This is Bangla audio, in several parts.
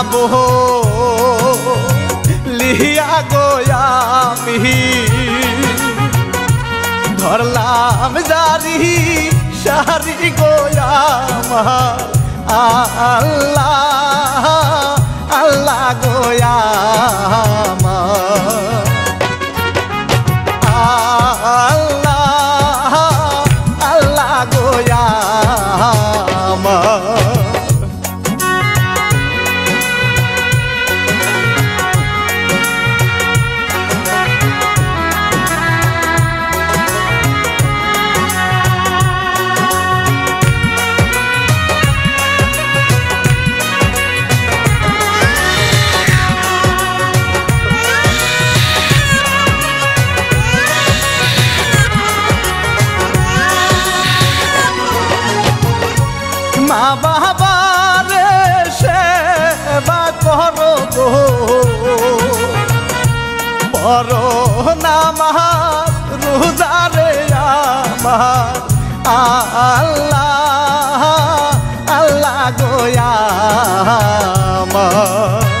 বিলাব লিহিয়া গোয়ামি ধরলাম জারি সারি গোয়ামা আল্লাহ আল্লাহ গোয়াম বাবারে সেবা কর গো। বড় নামা রোজারে আমার। আল্লাহ আল্লাহ গোয়া আল্লাহ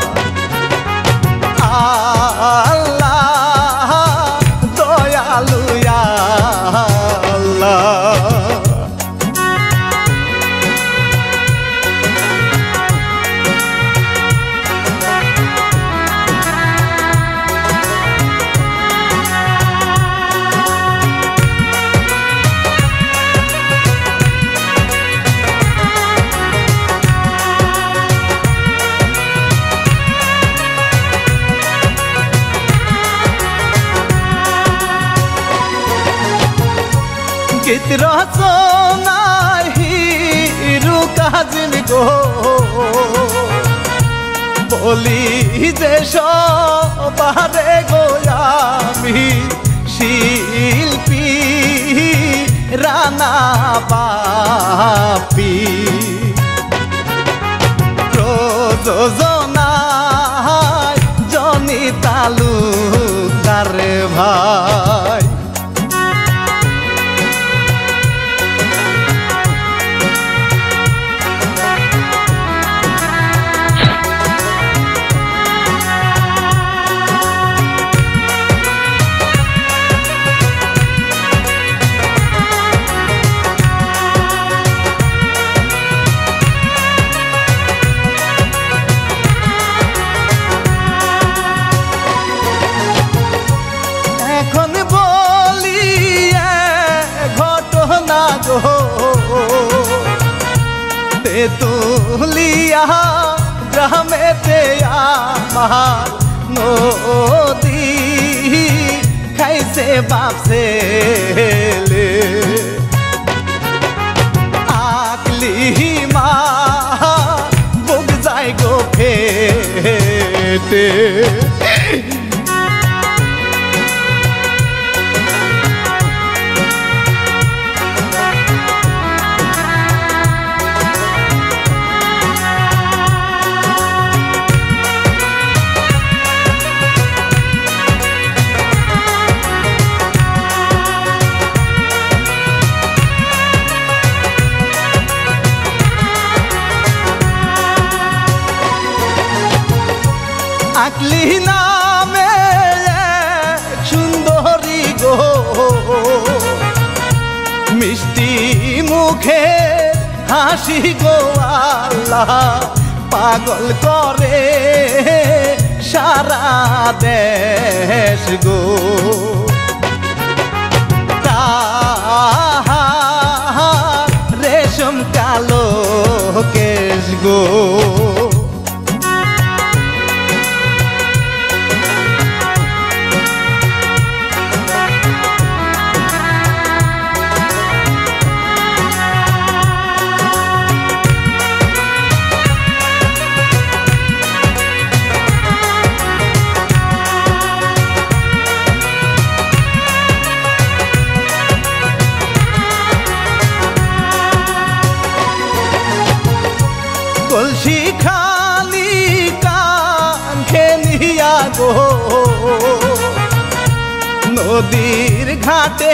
বলি যে সবারে গো আমি শিল্পী রানা বাপি। প্রযোজনায় জনি তালুকদার ভাই। এখন তেতুলিয়া গ্রামেতে আমার নদী খাইছে বাপসে আকলি মা বুক যায় গো ফেটে আকলি নামে সুন্দরী গো। মিষ্টি মুখে হাসি গো আল্লাহ, পাগল করে সারা দেশ গো। রেশম কালো কেশ গো। নদীর ঘাটে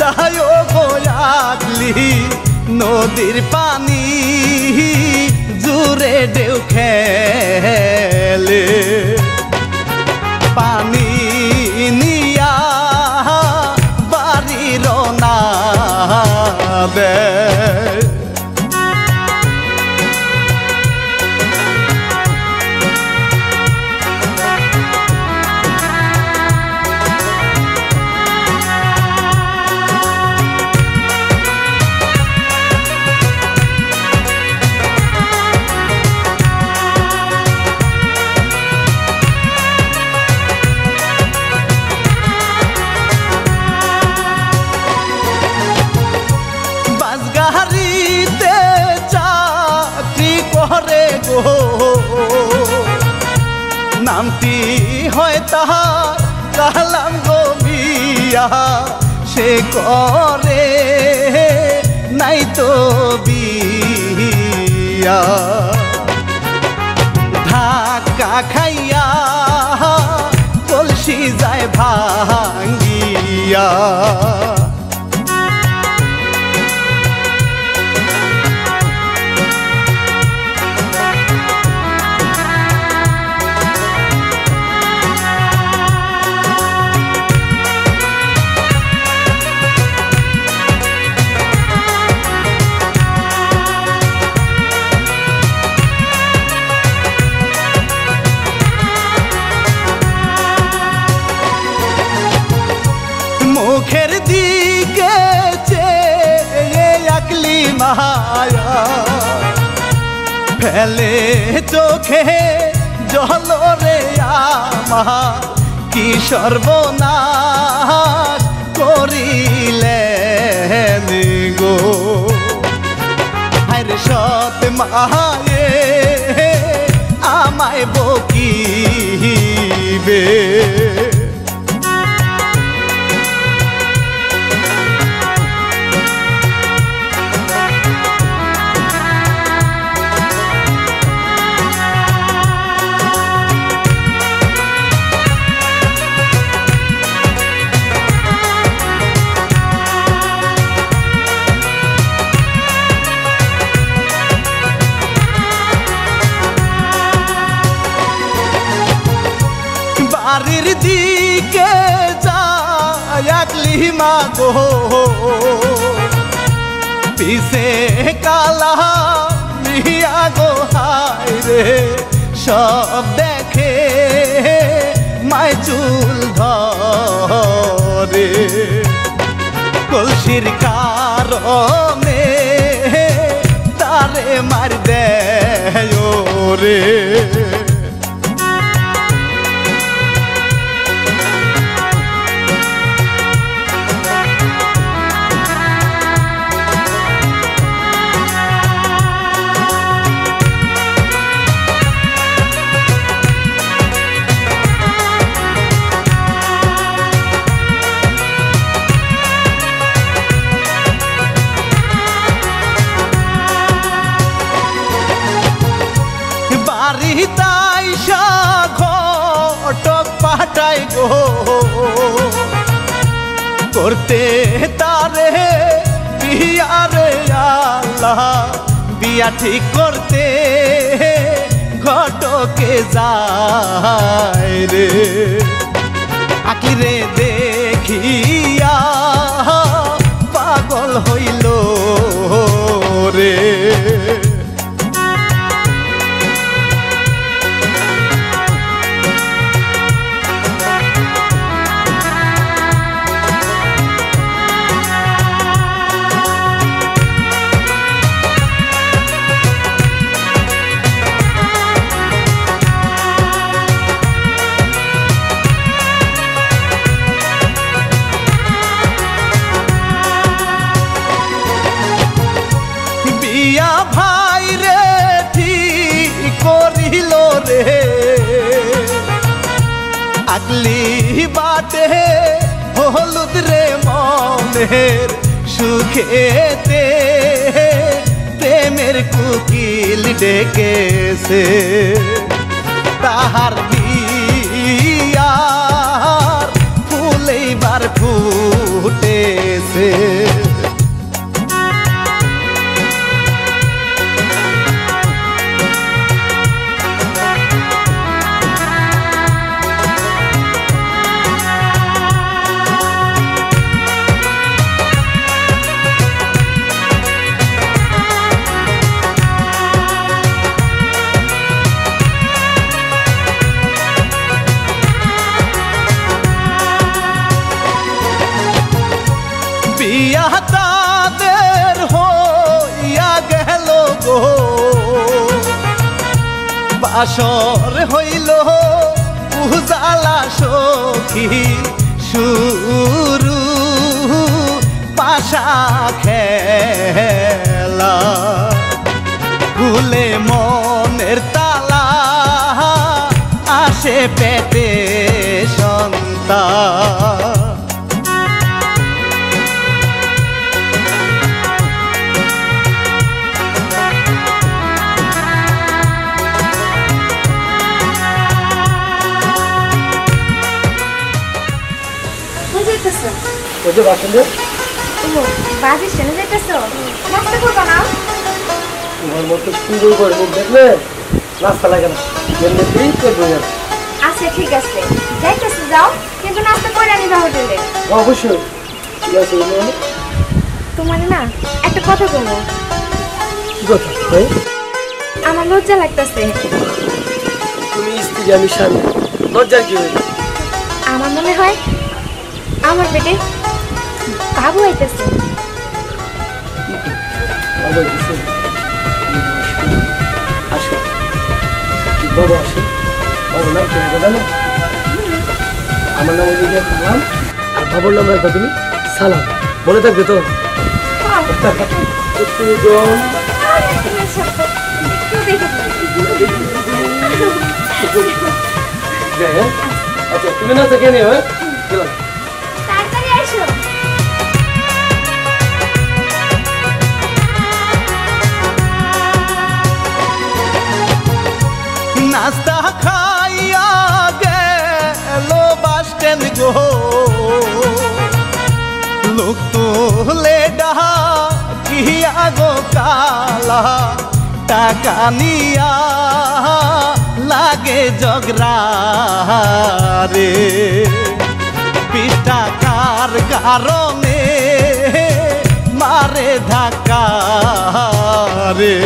যায় গোয়াগলি নদীর পানি জুড়ে ঢেউ খেলে। পানি নিয়া বাড়ির না দেয় সে করে নাই তো বিয়া। ধাক্কা খাইয়া কলসি যায় ভাঙ্গিয়া। ফেলে চোখে জল রে আমা কি সর্বনাশ করিলে গো? হায় সত মায়ে আমায় বকিবে। বাড়ির দিকে যাকলি মা গো। পিছে কালা মিয়া গো, হায় রে, সব দেখে মায় চুল ধরে। কলসির কারণে তারে মার দেয় রে করতে তারে বিয়ারে আল্লাহ বিয়া ঠিক করতে ঘটকে যায় রে। মনের সুখেতে প্রেমের কুকিল ডেকেছে। তাহার দিয়া ফুলেইবার ফুটেছে। বাসর হইল উজালা সখী শুরু। পাশা খেলা খুলে মনের তালা আসে পেতে সন্তান। যে বাস স্ট্যান্ডে যাইতেছো নাস্তা করব না? তোমার মতো সুন্দর করে মুখ দেখলে নাস্তা লাগে না। ভরে যাবে। আচ্ছা ঠিক আছে। যাইতেছো যাও। কিন্তু নাস্তা করে আনিবা হোটেলে। অবশ্যই। ঠিক আছে। তোমার না একটা কথা বলব। কি কথা? ভাই আমার লজ্জা লাগতেছে। তুমি স্ত্রী আমি স্বামী। লজ্জার কি হইল? আমার মনে হয় আমার পেটে বাবু আইতেছে আসো বাবা আসো বাবার নাম জানো আমার নাম ওইদিকে সালাম আর বাবার নাম রাখবা তুমি সালাম মনে থাকবে তো হ্যাঁ আচ্ছা তুমি না থেকে নিও হ্যাঁ? কালা টাকা নিয়া লাগে জগরা রে। পিটা কার কারণে মারে ধাক্কা রে।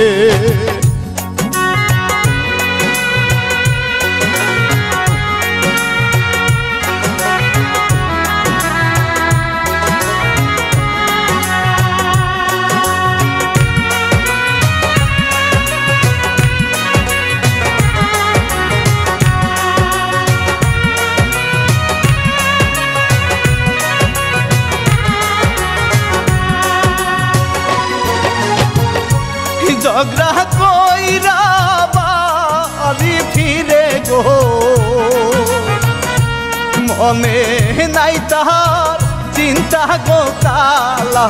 গো কালা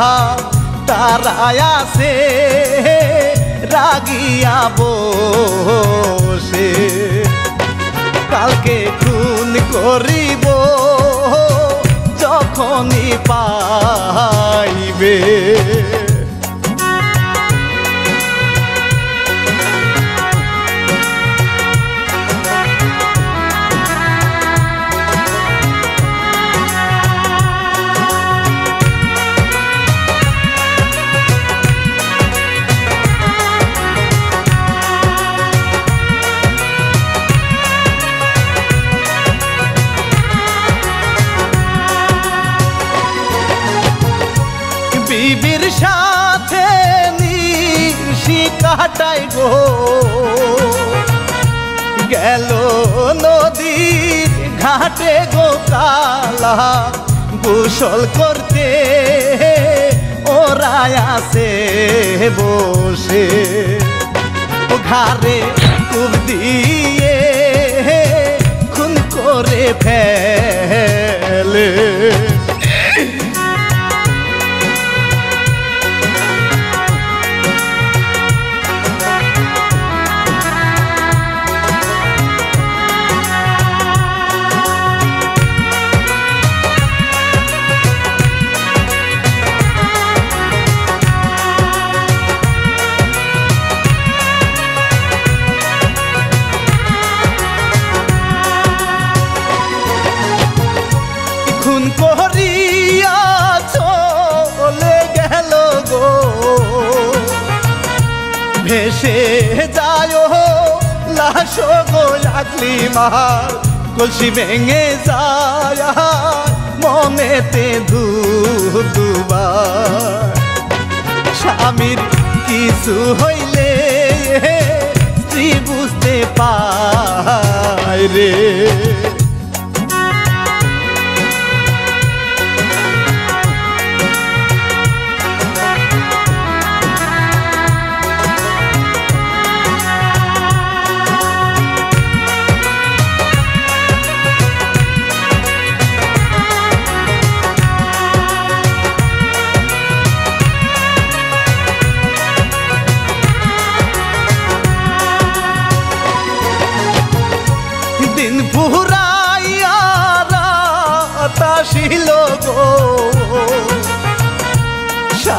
সে রাগিয়া বসে। কালকে খুন করিব যখনই পাইবে। বিবির সাথে নিশি কাটাই গো। গেল নদীর ঘাটে গো কালা, গোসল করতে ওরা আসে বসে। ঘাড়ে কুব দিয়ে খুন করে ফেলে। লাগলি মার কলসি ভেঙে যায় মনেতে ধু দুবার। স্বামীর কিছু হইলে স্ত্রী বুঝতে পায় রে।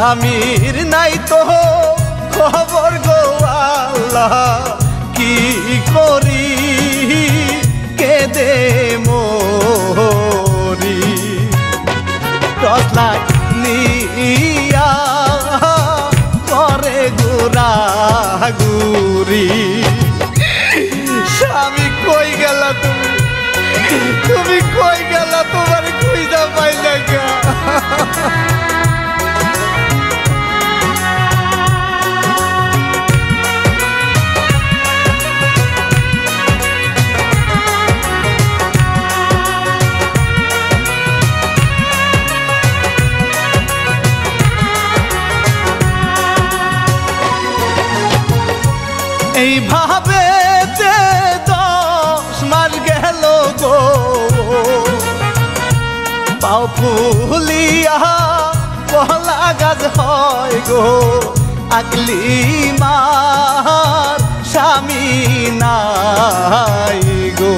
স্বামীর নাই তো খবর গো আল্লাহ, কি করি? কেদে মরি। টসলাই নিয়া করে গুরা গুরি স্বামী কই গেল তুমি? তুমি কই গেল তোমার খুঁজা পাই না ফুলিয়া কলা গাছ হয় গো আকলি মার, স্বামী নাই গো।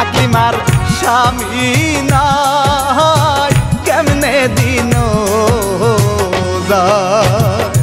আকলি মার, স্বামী নাই, কেমনে দিন যায়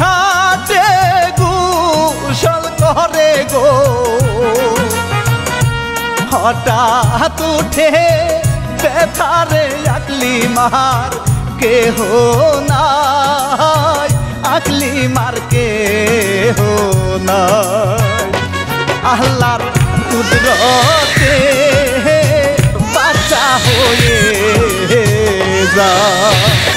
ঘাটে গুসল করে গো। হঠাৎ উঠে বেথারে আকলি মার, কেহ নাই। আকলি মার, কেহ নাই। আল্লাহর কুদরতে বাচ্চা হয়ে যায়।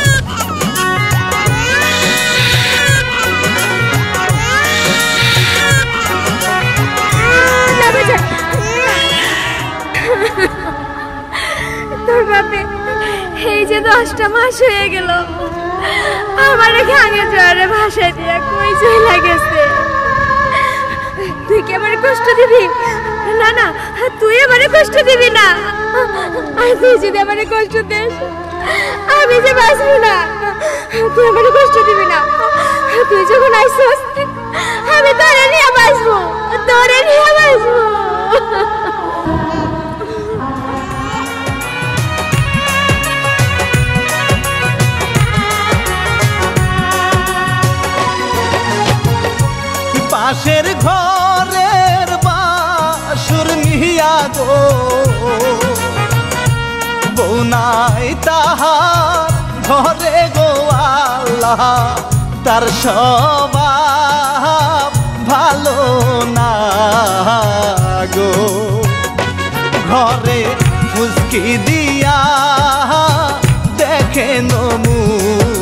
বাপে, এই যে দশটা মাস হয়ে গেল। আমার ঘাঙে জ্বরে ভাষায় দিয়া কই চলে গেছে? তুই কি আমার কষ্ট দিবি? না না, তুই আমারে কষ্ট দিবি না। আর তুই যদি আমারে কষ্ট দিস, আমি যে বাঁচবো না। তুই আমারে কষ্ট দিবি না। তুই যখন আইসস, আমি তোরে নিয়ে বাঁচবো, তোরে নিয়ে বাঁচবো। পাশের ঘরের বাসুর নিয়া গো। বৌনাই তাহার ঘরে গো আল্লাহ, তার স্বভাব ভালো না গো। ঘরে ফুসকি দিয়া দেখে নমুনা।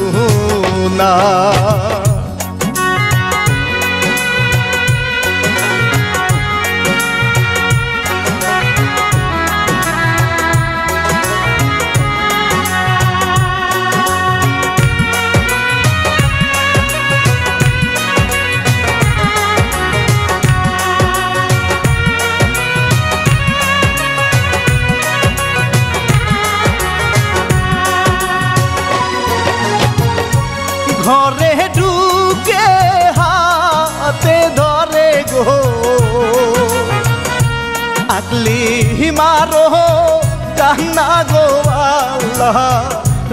মারো কান্না গো আল্লাহ,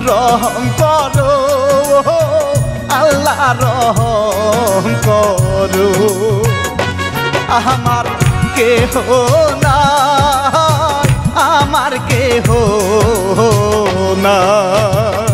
রহম করো। আল্লাহ রহম করো। আমার কেহ না আমার কেহ নাই।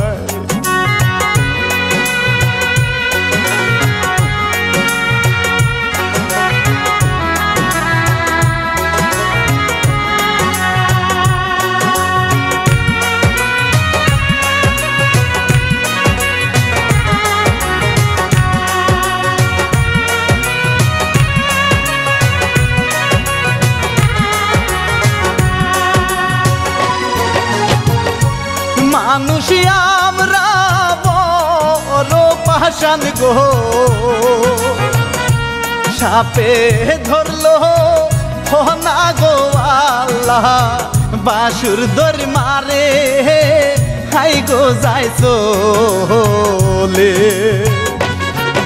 পাশান গো। সাপে ধরলো ফনা গো আল্লাহ, বাসুর দর মারে, হাই গো যায় চলে।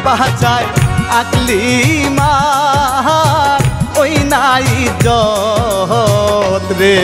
বাঁচায় আকলি মার ওই নাই জত রে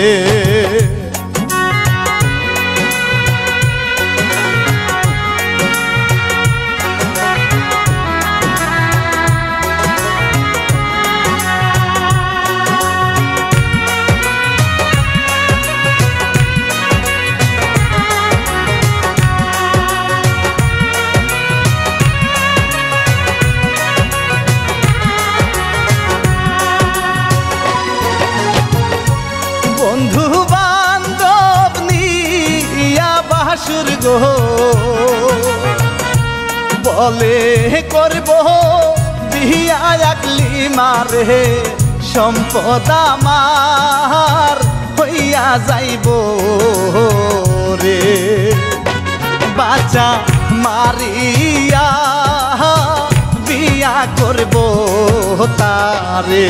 বন্ধু বান্ধব নিয়া বাসুর গো। বলে করব বিয়া একলি মারে, সম্পদ আমার হইয়া যাইব রে। বাচ্চা মারিয়া বিয়া করব তারে।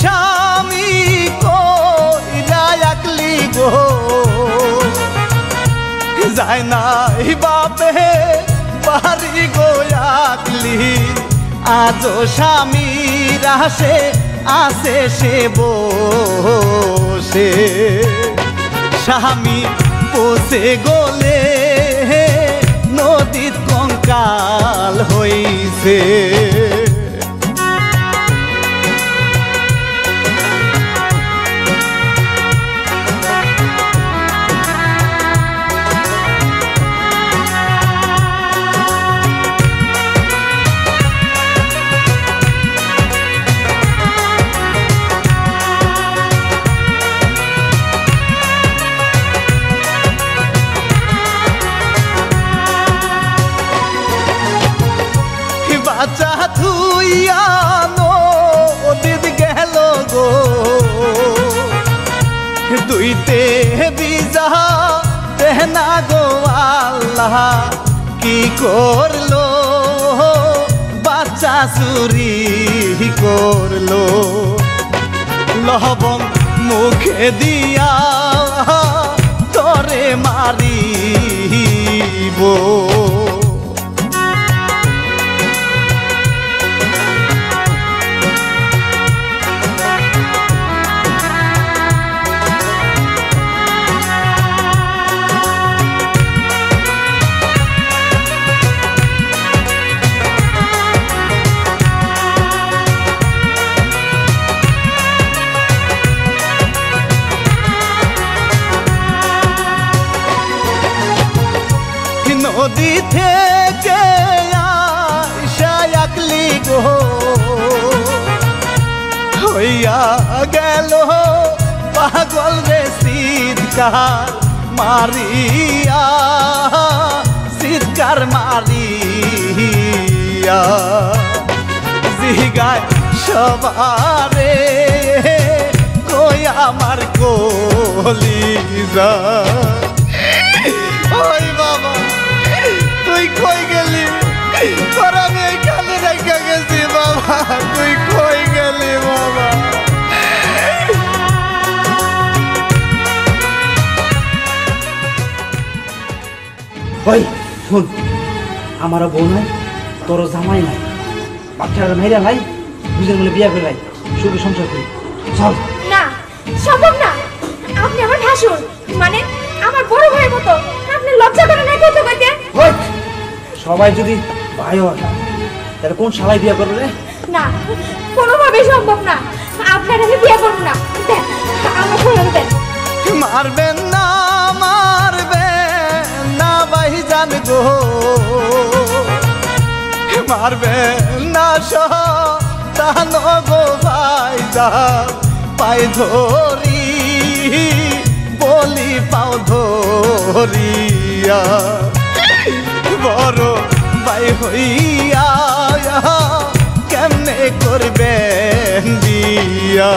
স্বামী কইরা একলি গো। যায় নাই বাপে, বাড়ি গো একলি। আজও স্বামী রাসে আসে সে বসে। স্বামী পোষে গলে নদীত কঙ্কাল হইছে। তেহনা গো আল্লাহ কি করল? বাচ্চা চুরি করল। লহবন মুখে দিয়া তরে মারিব। থেকে একলি গো হইয়া গেল পাগল রে শীতকার মারিয়া শীতকার মারিয়া। জিগায় সবারে কই আমার কলিজা। তোর আমি এখানে রেখে গেছি বাবা। তুই কই গেলি বাবা? ওই শুন। আমারও বউ নাই তোরও জামাই নাই। বাচ্চারা মেয়েরা ভাই দুজন মিলে বিয়ে করে ভাই সুখে সংসার করি। চল। না সম্ভব না। আপনি আমার ভাসুর। মানে আমার বড় ভাইয়ের মতো। আপনি লজ্জা করেন না কত কইতে ওই সবাই যদি ভাই হয় তাহলে কোন শালায় বিয়ে করবে রে? না কোনোভাবেই সম্ভব না। আপনার বিয়ে করব না। আমার ফোন দেন। মারবেন না মারবেন না ভাই জান গো। মারবেন না সন্তান গো ভাই যান পাই ধরি বলি পাও ধরিয়া। বড় ভাই হইয়া কেমনে করবেন দিয়া?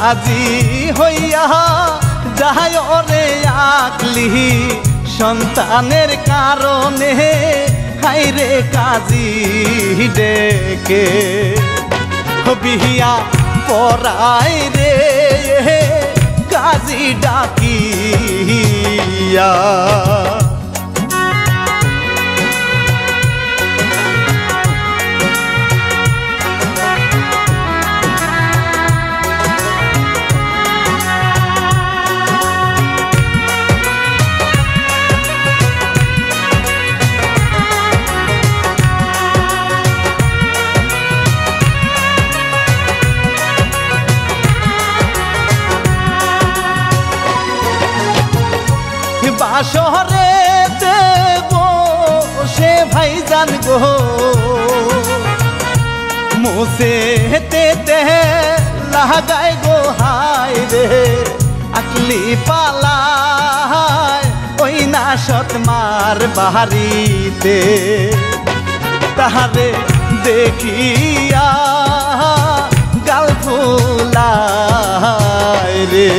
রাজি হইয়া যায় ওরে আকলি, সন্তানের কারণে হাইরে কাজী ডেকে। বিহিয়া পরাই রে, কাজী ডাকিয়া। মুসে তে লাগায় গো হাই রে। আকলি পালায় ওই না সৎ মার বাহারিতে তাহারে দেখিয়া গাল ফুলায় রে।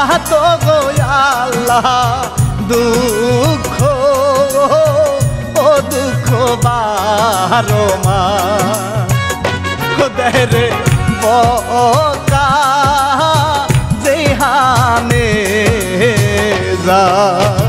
ভাত গো আল্লাহ দুঃখ ও দুঃখ বারো মা। রে বকা যেহানে যা।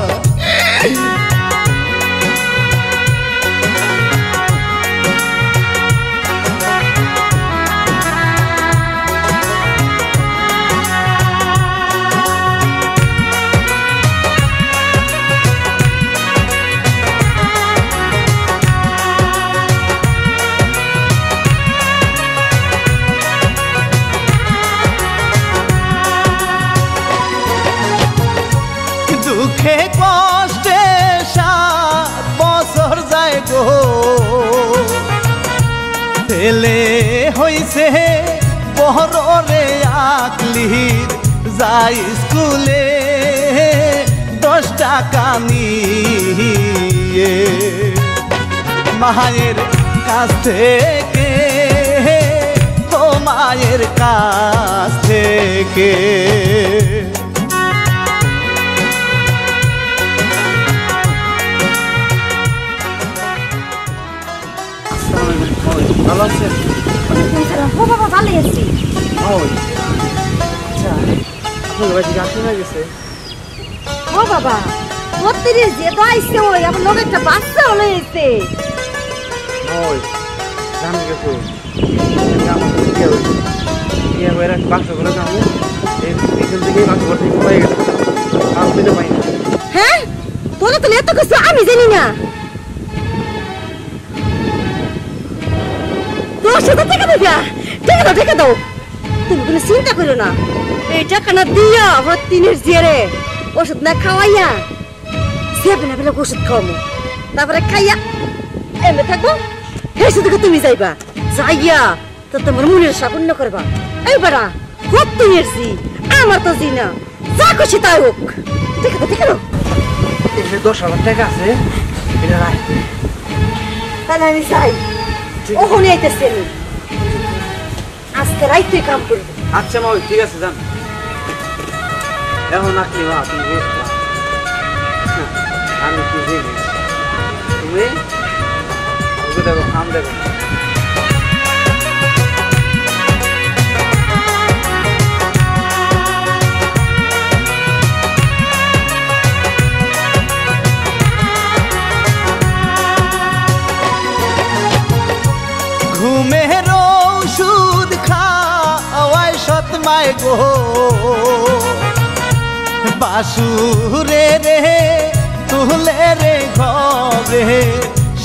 ছেলে হইছে বহরে আকলির যাই স্কুলে। দশ টাকা নিয়ে মায়ের কাছ থেকে, ও মায়ের কাছ থেকে। ভালো আছেন ও বাবা ভালো আছি। আচ্ছা আপনার বাড়ি থেকে আসলে গেছে। ও বাবা বত্রিশ যে তো আইসে ওই আমার লোক একটা বাচ্চা হলে এসে ওই জানি গেছো বিয়ে হয়ে বাক্স করে যাব এই করে থেকে পড়ে গেছে। আর দিতে পাই হ্যাঁ? তোরা তো এত কিছু আমি জানি না। হাজার টাকা দেখা টাকা দাও টাকা দাও। তুমি কোনো চিন্তা করো না। এই টাকা না দিয়া আমার তিনের জিয়ারে ওষুধ না খাওয়াইয়া সেবে না বেলা ওষুধ খাওয়াবো তারপরে খাইয়া এমনি থাকব হে শুধু তুমি যাইবা। যাইয়া তো তোমার মনের সাপন্ন করবা। এই বাড়া খুব তুমি এসছি আমার তো জি না। যা খুশি তাই হোক। আছে ঠিক আছে এখানে দশ হাজার টাকা আছে এটা রাখ। তাহলে আমি যাই। ওখানে আইতেছি আমি। আজকে রাইতে কাম করব। আচ্ছা মা ওই ঠিক আছে যান। এখন আসলি মা তুমি বুঝতে আমি কি বুঝি তুমি ওকে দেখো খাম দেখো। ঘুমের মায় গো। বাসুরে রে, তুলে রে ঘরে,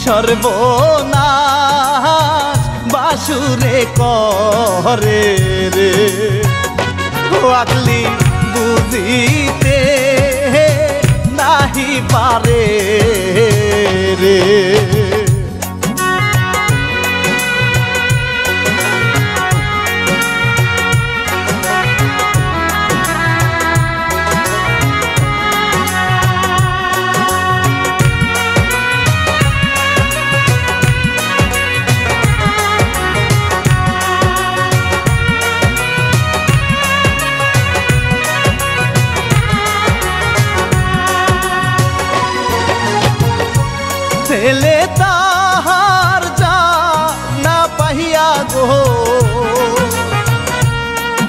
সর্বনাশ বাসুরে করে রে। আগলি বুঝিতে নাহি পারে রে।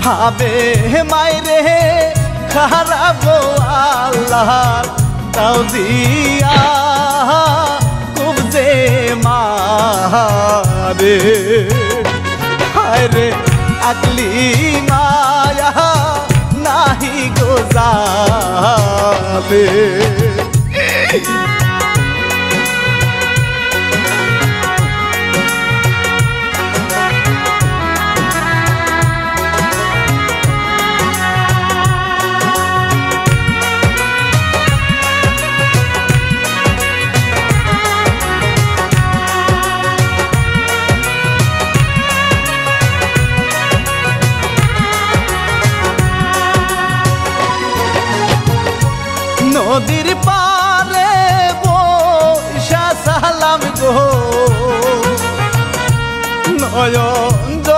ভাবে মাইরে খারাপ আল্লাহ, তাও দিয়া খুব যে মারে। হায় রে, আকলি মায়া নাহি গোজাবে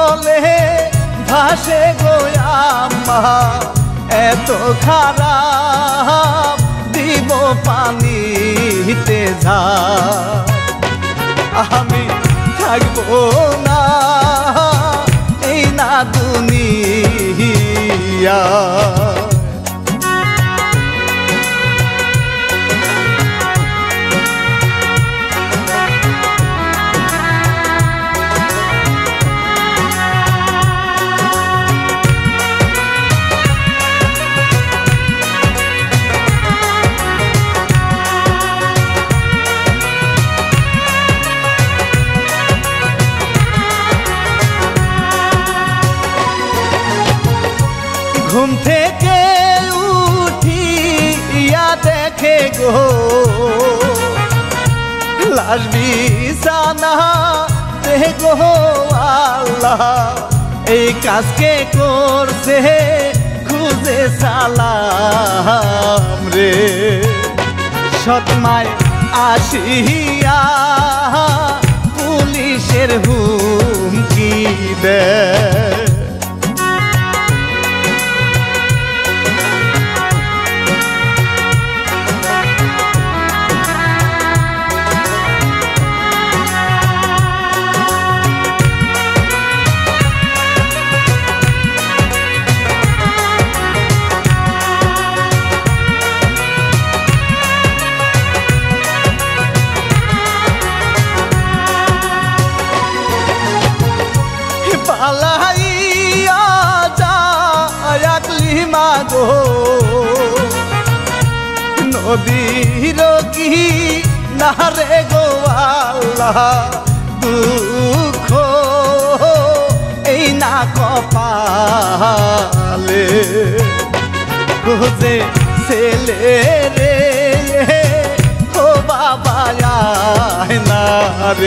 জলে ভাসে গো আমা এত খারাপ দিব পানিতে যা আমি থাকব না, এই না দুনিয়া। লাশ বিছানা দেহে গো আল্লাহ, এই কাজকে করছে? খুঁজে সালাম রে। সৎমায় আসিয়া পুলিশের হুমকি দেয়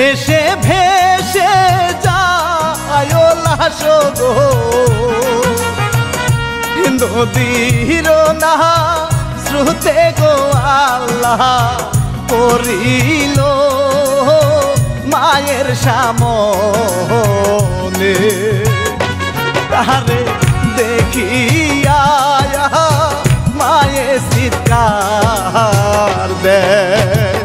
ভেসে ভেসে যায় লাশ গো। নদীর না শ্রুতে গো আল্লাহ করিল মায়ের সামনে। তারে দেখিয়া মায়ে চিৎকার দেয়।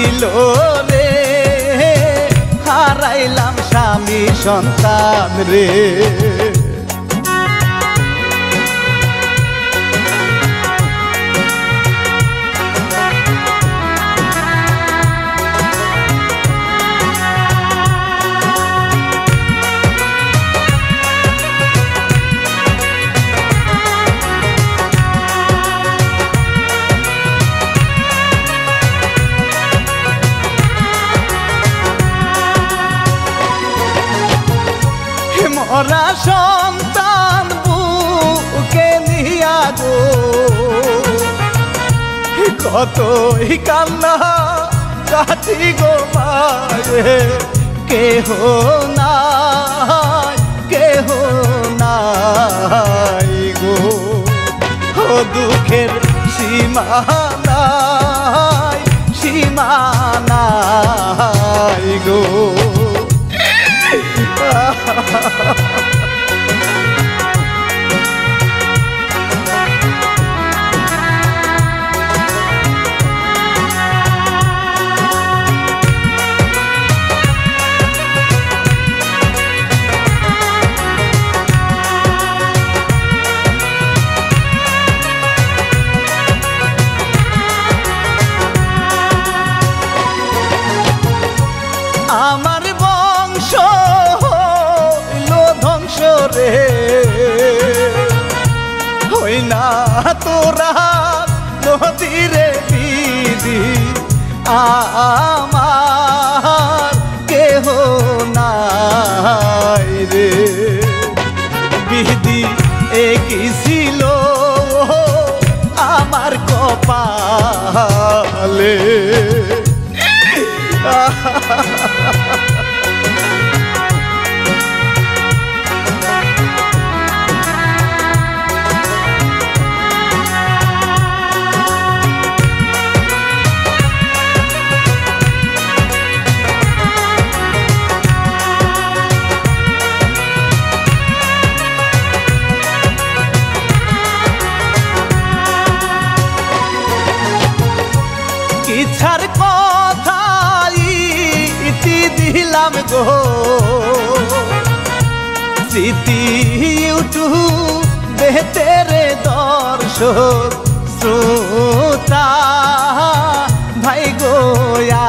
ছিল রে। হারাইলাম স্বামী সন্তান রে। মরা সন্তান বুকে নিয়া গো। কতই কান্না কাটি গো মায়ে কেহ নাই কেহ নাই গো। ও দুঃখের সীমা নাই সীমা নাই গো। জিতিউঠু বেহতেরে দর্শক শ্রোতা ভাই গোয়া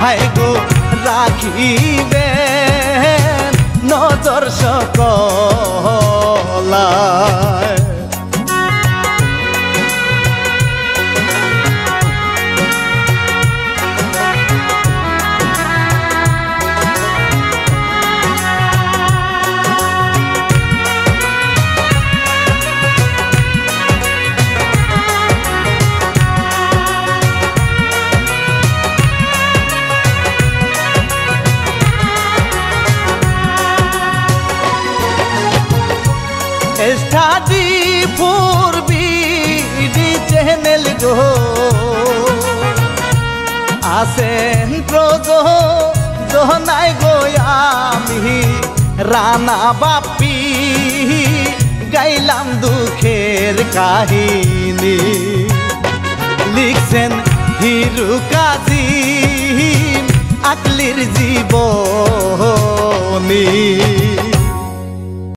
ভাই গো রাখিবে নজর সকলা রানা বাপি গাইলাম দুঃখের কাহিনী। লিখছেন হিরু কাজী আকলির জীবনী।